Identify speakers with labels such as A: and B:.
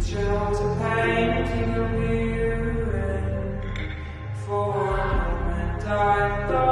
A: For a moment I thought